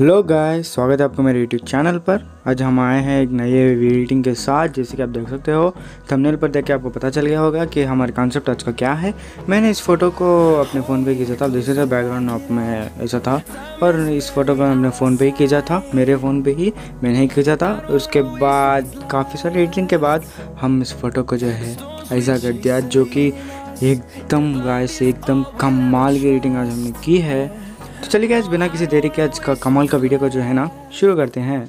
Hello guys, स्वागत है आपका मेरे यूट्यूब चैनल पर। आज हम आए हैं एक नए एडिटिंग के साथ, जैसे कि आप देख सकते हो। थंबनेल पर देख के आपको पता चल गया होगा कि हमारे कॉन्सेप्ट आज का क्या है। मैंने इस फ़ोटो को अपने फ़ोन पे खींचा था देख सकते बैकग्राउंड आप में ऐसा था। और इस फ़ोटो को हमने फ़ोन पे ही खींचा था, मेरे फ़ोन पे ही मैंने ही खींचा था। उसके बाद, काफ़ी सारे एडिटिंग के बाद हम इस फ़ोटो को जो है ऐसा कर दिया, जो कि एकदम गाइस एकदम कमाल की एडिटिंग आज हमने की है। तो चलिए गैस बिना किसी देरी के आज का कमाल का वीडियो को जो है ना, शुरू करते हैं।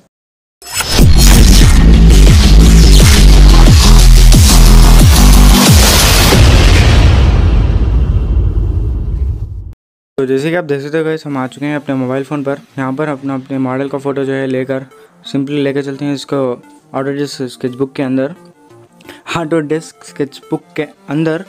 तो जैसे कि आप देख सकते हो गैस हम आ चुके हैं अपने मोबाइल फ़ोन पर। यहाँ पर अपना अपने मॉडल का फ़ोटो जो है लेकर सिंपली लेकर चलते हैं इसको ऑटो डेस्क स्केच बुक के अंदर। ऑटो डेस्क स्केच बुक के अंदर,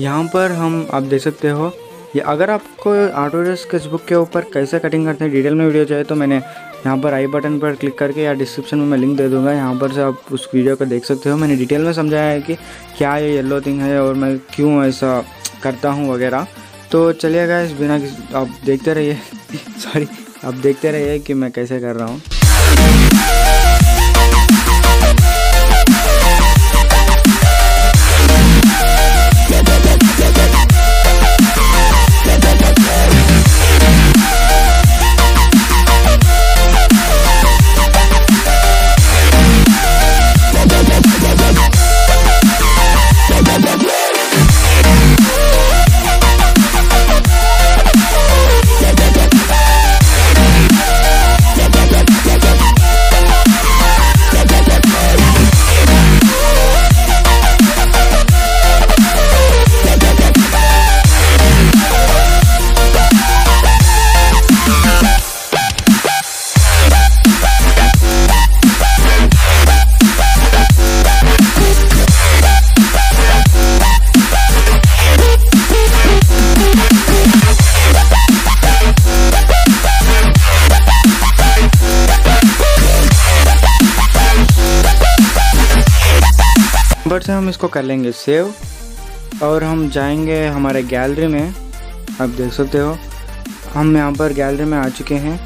यहाँ पर हम आप देख सकते हो ये अगर आपको ऑटो स्केचबुक के ऊपर कैसे कटिंग करते हैं डिटेल में वीडियो चाहिए तो मैंने यहाँ पर आई बटन पर क्लिक करके या डिस्क्रिप्शन में मैं लिंक दे दूँगा। यहाँ पर से आप उस वीडियो को देख सकते हो। मैंने डिटेल में समझाया है कि क्या ये येलो थिंग है और मैं क्यों ऐसा करता हूँ वगैरह। तो चलिएगा इस बिना आप देखते रहिए। सॉरी आप देखते रहिए कि मैं कैसे कर रहा हूँ। से हम इसको कर लेंगे सेव, और हम जाएँगे हमारे गैलरी में। आप देख सकते हो, हम यहाँ पर गैलरी में आ चुके हैं।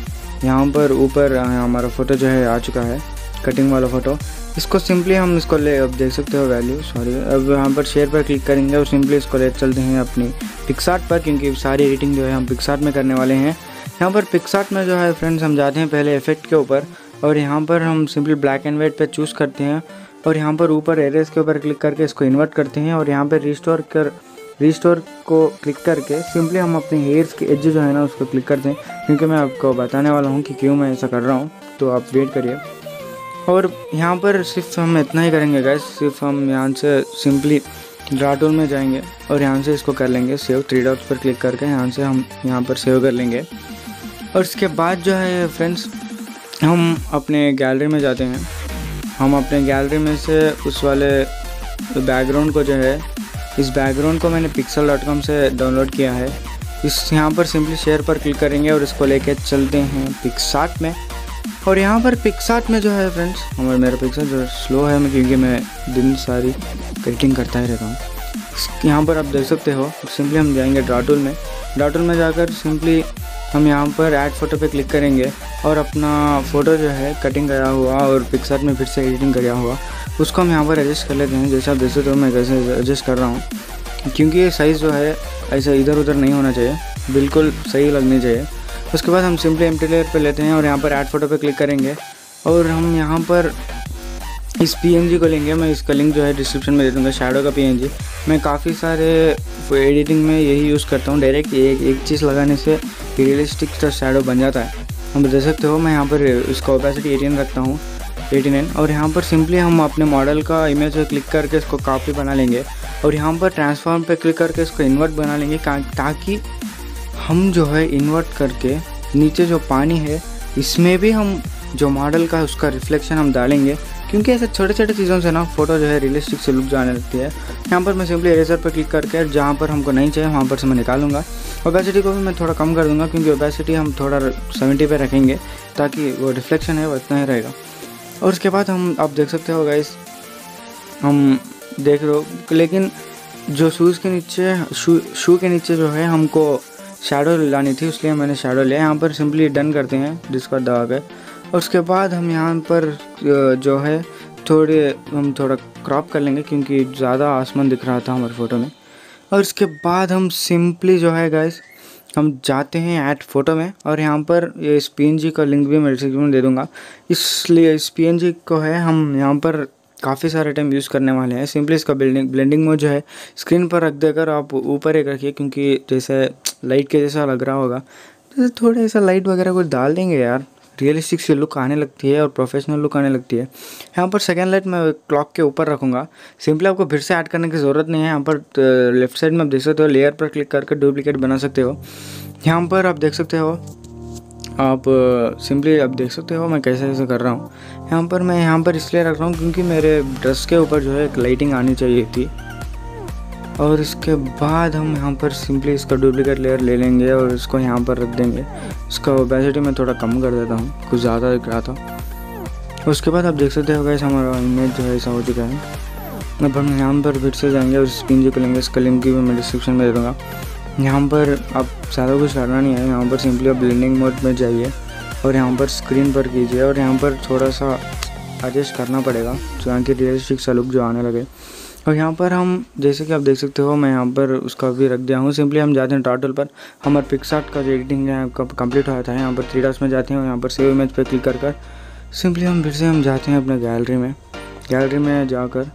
यहाँ पर ऊपर हमारा फ़ोटो जो है, आ चुका है कटिंग वाला फ़ोटो। इसको सिंपली हम इसको ले अब देख सकते हो वैल्यू सॉरी अब यहाँ पर शेयर पर क्लिक करेंगे और सिंपली इसको ले चलते हैं अपनी पिक्सार्ट पर, क्योंकि सारी एडिटिंग जो है हम पिक्सार्ट में करने वाले हैं। यहाँ पर पिक्सार्ट में जो है फ्रेंड्स हम जाते हैं पहले इफ़ेक्ट के ऊपर, और यहाँ पर हम सिंपली ब्लैक एंड वाइट पर चूज़ करते हैं। और यहाँ पर ऊपर एरेस के ऊपर क्लिक करके इसको इन्वर्ट करते हैं और यहाँ पर रिस्टोर कर रिस्टोर को क्लिक करके सिंपली हम अपने हेयर्स के एज जो है ना उसको क्लिक करते हैं। क्योंकि मैं आपको बताने वाला हूँ कि क्यों मैं ऐसा कर रहा हूँ। तो आप वेट करिए। और यहाँ पर सिर्फ़ हम इतना ही करेंगे गैस सिर्फ़ हम यहाँ से सिंपली ड्राटूल में जाएँगे और यहाँ से इसको कर लेंगे सेव थ्री डॉट्स पर क्लिक करके यहाँ से हम यहाँ पर सेव कर लेंगे। और इसके बाद जो है फ्रेंड्स हम अपने गैलरी में जाते हैं। हम अपने गैलरी में से उस वाले बैकग्राउंड को जो है, इस बैकग्राउंड को मैंने पिक्सल डॉट कॉम से डाउनलोड किया है। इस यहाँ पर सिंपली शेयर पर क्लिक करेंगे और इसको लेके चलते हैं पिक्सार्ट में। और यहाँ पर पिक्सार्ट में जो है फ्रेंड्स हमारे, मेरा पिक्सल जो स्लो है, मैं, क्योंकि मैं दिन सारी कटिंग करता ही रहता हूँ। यहाँ पर आप देख सकते हो सिंपली हम जाएँगे ड्राटूल में। ड्राटूल में जाकर सिंपली हम यहाँ पर ऐड फ़ोटो पे क्लिक करेंगे और अपना फ़ोटो जो है कटिंग करा हुआ और पिक्सर में फिर से एडिटिंग करा हुआ, उसको हम यहाँ पर एडजस्ट कर लेते हैं। जैसे आप देख सकते हो, मैं कैसे एडजस्ट कर रहा हूँ। क्योंकि ये साइज़ जो है, ऐसा इधर उधर नहीं होना चाहिए। बिल्कुल सही लगनी चाहिए। उसके बाद हम सिंपली एम लेयर पर लेते हैं और यहाँ पर ऐड फ़ोटो पर क्लिक करेंगे। और हम यहाँ पर इस PNG को लेंगे। मैं इसका लिंक जो है डिस्क्रिप्शन में दे दूँगा शेडो का PNG मैं काफ़ी सारे एडिटिंग में यही यूज़ करता हूँ। डायरेक्ट एक एक चीज़ लगाने से रियलिस्टिक का शेडो बन जाता है। हम देख सकते हो, मैं यहाँ पर इसका ओपेसिटी एटीन रखता हूँ एटी नाइन और यहाँ पर सिंपली हम अपने मॉडल का इमेज पर क्लिक करके इसको कॉपी बना लेंगे, और यहाँ पर ट्रांसफॉर्म पे क्लिक करके इसको इन्वर्ट बना लेंगे ताकि हम जो है इन्वर्ट करके नीचे जो पानी है, इसमें भी हम जो मॉडल का उसका रिफ्लेक्शन हम डालेंगे क्योंकि ऐसे छोटे छोटे चीज़ों से ना फ़ोटो जो है रियलिस्टिक से लुक जाने लगती है। यहाँ पर मैं सिंपली इरेजर पर क्लिक करके जहाँ पर हमको नहीं चाहिए, वहाँ पर से मैं निकालूँगा। ओपेसिटी को भी मैं थोड़ा कम कर दूँगा क्योंकि ओपेसिटी हम थोड़ा सेवेंटी पे रखेंगे ताकि वो रिफ्लेक्शन है, वो इतना ही रहेगा। और उसके बाद हम, आप देख सकते हो गाइस हम देख रहे हो, लेकिन जो शूज़ के नीचे शू शू के नीचे जो है हमको शेडो लानी थी, इसलिए मैंने शेडो लिया। यहाँ पर सिंपली डन करते हैं जिसका दबा के। उसके बाद हम यहाँ पर जो है, थोड़े, हम थोड़ा क्रॉप कर लेंगे क्योंकि ज़्यादा आसमान दिख रहा था हमारे फ़ोटो में। और उसके बाद हम सिंपली जो है गैस हम जाते हैं ऐड फ़ोटो में और यहाँ पर ये इस पी का लिंक भी मैं डिस्क्रिप्शन में दे दूँगा। इसलिए इस पी को है, हम यहाँ पर काफ़ी सारे टाइम यूज़ करने वाले हैं। सिंपली इसका बिल्डिंग ब्लेंडिंग मोड जो है स्क्रीन पर रख देकर आप ऊपर एक रखिए क्योंकि जैसे लाइट के जैसा लग रहा होगा। जैसे थोड़ा ऐसा लाइट वगैरह कुछ डाल देंगे यार। रियलिस्टिक सी लुक आने लगती है और प्रोफेशनल लुक आने लगती है। यहाँ पर सेकेंड लाइट मैं क्लॉक के ऊपर रखूँगा। सिंपली आपको फिर से ऐड करने की ज़रूरत नहीं है। यहाँ पर लेफ़्ट साइड में आप देख सकते हो लेयर पर क्लिक करके डुप्लीकेट बना सकते हो। यहाँ पर आप देख सकते हो, आप सिंपली आप देख सकते हो, मैं कैसे कैसे कर रहा हूँ। यहाँ पर मैं, यहाँ पर इसलिए रख रहा हूँ क्योंकि मेरे ड्रेस के ऊपर जो है एक लाइटिंग आनी चाहिए थी। और इसके बाद हम यहाँ पर सिंपली इसका डुप्लीकेट लेयर ले लेंगे और इसको यहाँ पर रख देंगे। इसका ओबेसिटी मैं थोड़ा कम कर देता हूँ, कुछ ज़्यादा दिख रहा था। उसके बाद आप देख सकते हो गैस हमारा इमेज जो है ऐसा हो चुका है। अब हम यहाँ पर फिर से जाएँगे और स्पिन जो करेंगे इसका लिंक भी मैं डिस्क्रिप्शन में दे दूँगा। यहाँ पर आप ज़्यादा कुछ करना नहीं है, यहाँ पर सिंपली आप ब्लेंडिंग मोड में जाइए और यहाँ पर स्क्रीन पर कीजिए और यहाँ पर थोड़ा सा एडजस्ट करना पड़ेगा जो यहाँ की रियलिस्टिक सा लुक जो आने लगे। और यहाँ पर हम, जैसे कि आप देख सकते हो, मैं यहाँ पर उसका भी रख दिया हूँ। सिंपली हम जाते हैं टोटल पर। हमारे पिक्सार्ट का जो एडिटिंग है कंप्लीट हुआ है यहाँ पर थ्री डास में जाते हैं और यहाँ पर सेव इमेज पर क्लिक कर कर सिंपली हम फिर से हम जाते हैं अपने गैलरी में। गैलरी में जाकर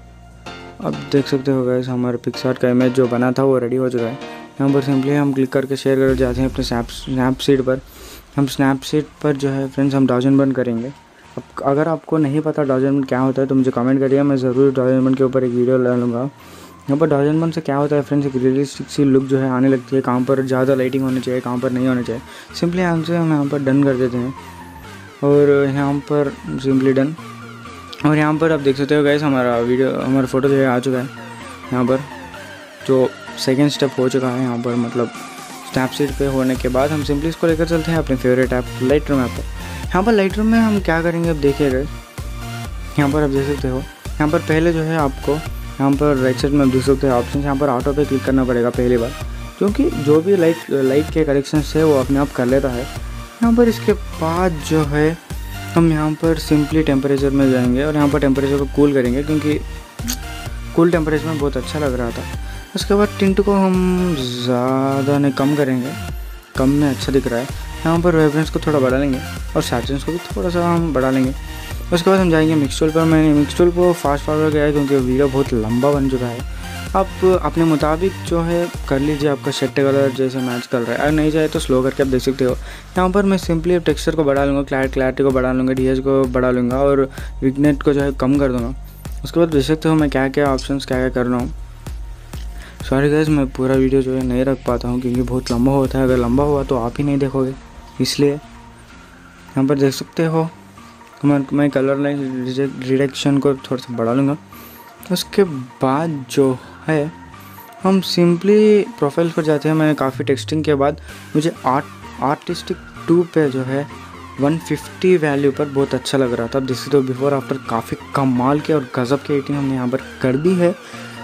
अब देख सकते हो गए हमारे पिक्सार्ट का इमेज जो बना था, वो रेडी हो चुका है। यहाँ पर सिंपली हम क्लिक करके शेयर कर जाते हैं अपने स्नैप स्नैपसीड पर। हम स्नैपसीड पर जो है फ्रेंड्स हम डाउजन बंद करेंगे। अब अगर आपको नहीं पता बंद क्या होता है तो मुझे कमेंट करिए। मैं ज़रूर बंद के ऊपर एक वीडियो ला लूँगा। यहाँ पर बंद से क्या होता है फ्रेंड्स एक रियलिस्टिक सी लुक जो है आने लगती है। कहाँ पर ज़्यादा लाइटिंग होनी चाहिए, कहाँ पर नहीं होनी चाहिए। सिंपली हमसे हम यहाँ पर डन कर देते हैं। और यहाँ पर सिंपली डन और यहाँ पर आप देख सकते हो गैस हमारा वीडियो हमारा फ़ोटो जो है आ चुका है। यहाँ पर जो सेकेंड स्टेप हो चुका है, यहाँ पर मतलब स्नैपसीड पे होने के बाद हम सिंपली इसको लेकर चलते हैं अपने favourite app Lightroom app पर। यहाँ पर लाइट में हम क्या करेंगे? अब देखिएगा यहाँ पर आप देख सकते हो। यहाँ पर पहले जो है आपको, यहाँ पर राइट साइड में देख सकते हो ऑप्शन यहाँ पर ऑटो पे क्लिक करना पड़ेगा पहली बार। क्योंकि जो भी लाइट लाइट के करेक्शन है, वो अपने आप कर लेता है। यहाँ पर इसके बाद जो है, हम यहाँ पर सिंपली टेम्परेचर में जाएँगे और यहाँ पर टेम्परेचर को कूल करेंगे क्योंकि कूल टेम्परेचर में बहुत अच्छा लग रहा था। उसके बाद टिंट को हम ज़्यादा नहीं, कम करेंगे। कम में अच्छा दिख रहा है। यहाँ पर वेवरेंस को थोड़ा बढ़ा लेंगे और सैचुरेंस को भी थोड़ा सा हम बढ़ा लेंगे। उसके बाद हम जाएँगे मिक्सटूल पर। मैंने मिक्सटूल को फास्ट फॉरवर्ड किया है क्योंकि वीडियो बहुत लंबा बन चुका है। आप अपने मुताबिक जो है कर लीजिए आपका शेट कलर जैसे मैच कर रहा है। अगर नहीं जाए तो स्लो करके आप देख सकते हो। यहाँ पर मैं सिंपली टेक्सचर को बढ़ा लूँगा क्लैर क्लैरिटी को बढ़ा लूँगा डी को बढ़ा लूँगा और विगनेट को जो है कम कर दूँगा। उसके बाद देख सकते हो मैं क्या क्या ऑप्शन क्या क्या कर रहा हूँ। सॉरी गैस मैं पूरा वीडियो जो है नहीं रख पाता हूँ क्योंकि बहुत लंबा होता है। अगर लंबा हुआ तो आप ही नहीं देखोगे। इसलिए यहाँ पर देख सकते हो। मैं मैं कलर लाइन रिडक्शन को थोड़ा सा बढ़ा लूँगा। उसके बाद जो है, हम सिंपली प्रोफ़ाइल पर जाते हैं। मैंने काफ़ी टेक्सटिंग के बाद मुझे आर्ट आर्टिस्टिक टू पे जो है 150 वैल्यू पर बहुत अच्छा लग रहा था। अब जिससे तो बिफोर आफ्टर काफ़ी कमाल के और गज़ब की एडिटिंग हमने यहाँ पर कर दी है।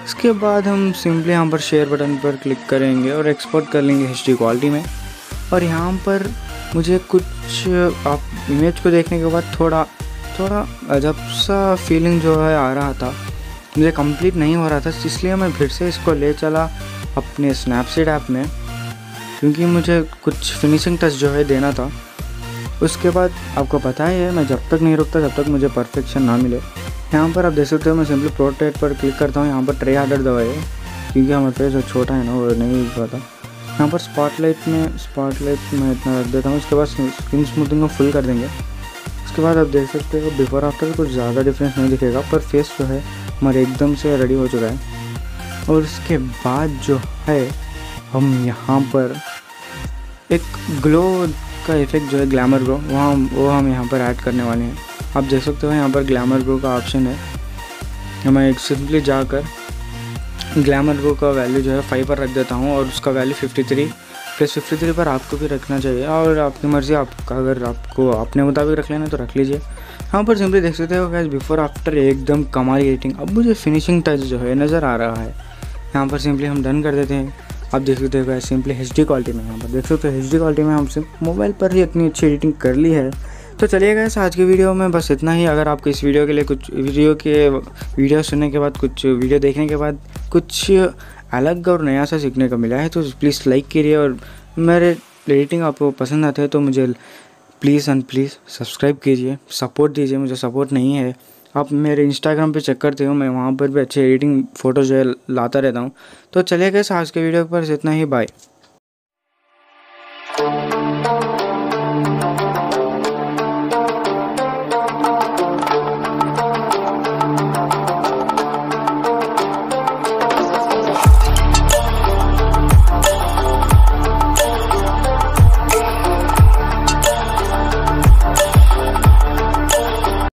इसके बाद हम सिंपली यहाँ पर शेयर बटन पर क्लिक करेंगे और एक्सपोर्ट कर लेंगे एचडी क्वालिटी में। और यहाँ पर मुझे कुछ, आप इमेज को देखने के बाद थोड़ा थोड़ा अजब सा फीलिंग जो है आ रहा था। मुझे कंप्लीट नहीं हो रहा था, इसलिए मैं फिर से इसको ले चला अपने स्नैपसीड ऐप में, क्योंकि मुझे कुछ फिनिशिंग टच जो है देना था। उसके बाद आपको पता ही है, मैं जब तक नहीं रुकता जब तक मुझे परफेक्शन ना मिले। यहाँ पर आप देख सकते हो, मैं सिंपली प्रोटेट पर क्लिक करता हूँ, यहाँ पर ट्रे हार्डर दवाई क्योंकि हमारे फेस जो छोटा है ना, वो नहीं पता। यहाँ पर स्पॉटलाइट में स्पॉटलाइट में इतना रख देता हूँ। उसके बाद स्किन स्मूथिंग को फुल कर देंगे। उसके बाद आप देख सकते हो बिफोर आफ्टर कुछ ज़्यादा डिफरेंस नहीं दिखेगा, पर फेस जो है, हमारे एकदम से रेडी हो चुका है। और उसके बाद जो है, हम यहाँ पर एक ग्लो का इफ़ेक्ट जो है ग्लैमर ग्लो वहाँ वो हम यहाँ पर ऐड करने वाले हैं। आप देख सकते हो, यहाँ पर ग्लैमर ग्रो का ऑप्शन है। हमें सिंपली जाकर ग्लैमर ग्रो का वैल्यू जो है फाइव पर रख देता हूँ और उसका value fifty three plus fifty three पर आपको भी रखना चाहिए और आपकी मर्ज़ी आपका अगर आपको, अपने मुताबिक रख लेना तो रख लीजिए। यहाँ पर सिंपली देख सकते हो गैस बिफोर आफ्टर एकदम कमाल एडिटिंग अब मुझे फिनिशिंग टच जो है नज़र आ रहा है। यहाँ पर सिंपली हम डन कर देते हैं। आप देख सकते हो guys simply H D quality में यहाँ पर। देख सकते हो एच डी क्वालिटी में हमसे मोबाइल पर ही इतनी अच्छी एडिटिंग कर ली है। तो चलिए गए आज की वीडियो में बस इतना ही। अगर आपको इस वीडियो के लिए कुछ वीडियो के वीडियो सुनने के बाद, कुछ वीडियो देखने के बाद कुछ अलग और नया सा सीखने को मिला है तो प्लीज़ लाइक करिए और मेरे एडिटिंग आपको पसंद आते हैं तो मुझे प्लीज़ एंड प्लीज़ सब्सक्राइब कीजिए। सपोर्ट दीजिए, मुझे सपोर्ट नहीं है। आप मेरे इंस्टाग्राम पे चेक करते हो, मैं वहाँ पर भी अच्छे एडिटिंग फ़ोटो जो है लाता रहता हूँ। तो चलिए गए आज के वीडियो पर इतना ही। बाय